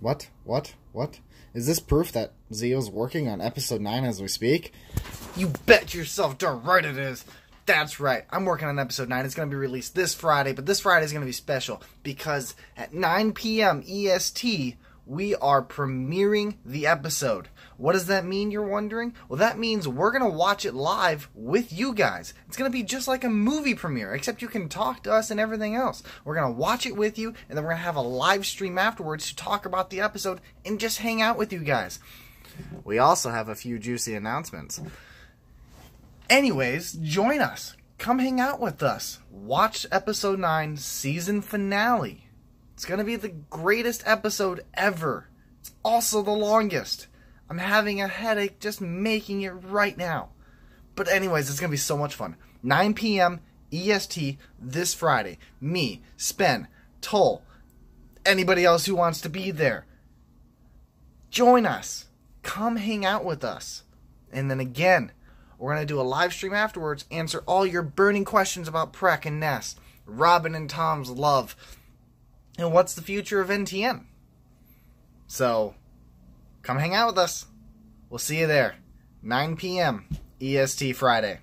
What? What? What? Is this proof that Zeo's working on episode 9 as we speak? You bet yourself darn right it is. That's right. I'm working on episode 9. It's going to be released this Friday, but this Friday is going to be special because at 9 p.m. EST, we are premiering the episode. What does that mean, you're wondering? Well, that means we're going to watch it live with you guys. It's going to be just like a movie premiere, except you can talk to us and everything else. We're going to watch it with you, and then we're going to have a live stream afterwards to talk about the episode and just hang out with you guys. We also have a few juicy announcements. Anyways, join us. Come hang out with us. Watch episode 9 season finale. It's going to be the greatest episode ever. It's also the longest. I'm having a headache just making it right now. But anyways, it's going to be so much fun. 9 p.m. EST this Friday. Me, Spen, Toll, anybody else who wants to be there. Join us. Come hang out with us. And then again, we're going to do a live stream afterwards, answer all your burning questions about Prek and Ness, Robin and Tom's love, and what's the future of NTN. So, come hang out with us. We'll see you there. 9 p.m. EST Friday.